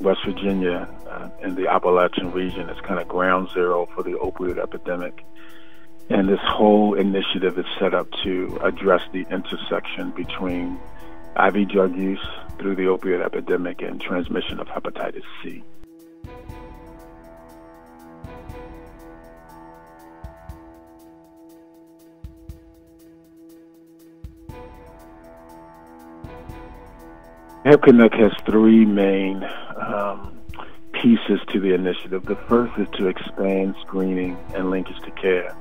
West Virginia uh, in the Appalachian region is kind of ground zero for the opioid epidemic. And this whole initiative is set up to address the intersection between IV drug use through the opioid epidemic and transmission of hepatitis C. Hep Connect has three main um, pieces to the initiative. The first is to expand screening and linkage to care.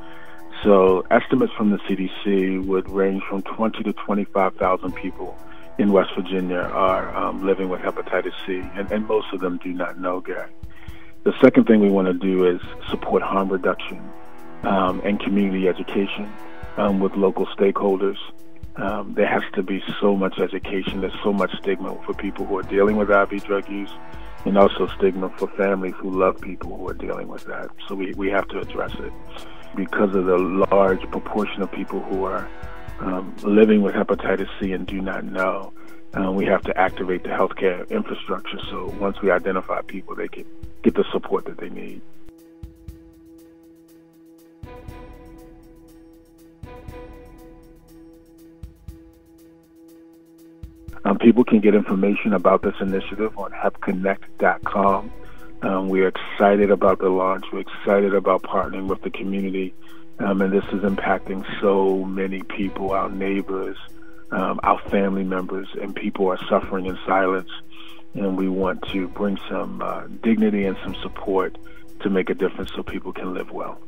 So estimates from the CDC would range from 20 to 25,000 people in West Virginia are um, living with hepatitis C, and, and, most of them do not know, Gary. The second thing we want to do is support harm reduction um, and community education um, with local stakeholders um, there has to be so much education. There's so much stigma for people who are dealing with IV drug use, and also stigma for families who love people who are dealing with that. So we, we have to address it because of the large proportion of people who are um, living with hepatitis C and do not know. Uh, we have to activate the healthcare infrastructure so once we identify people, they can get the support that they need. Um, people can get information about this initiative on hepconnect.com. Um, we're excited about the launch. We're excited about partnering with the community. Um, and this is impacting so many people, our neighbors, um, our family members, and people are suffering in silence. And we want to bring some uh, dignity and some support to make a difference so people can live well.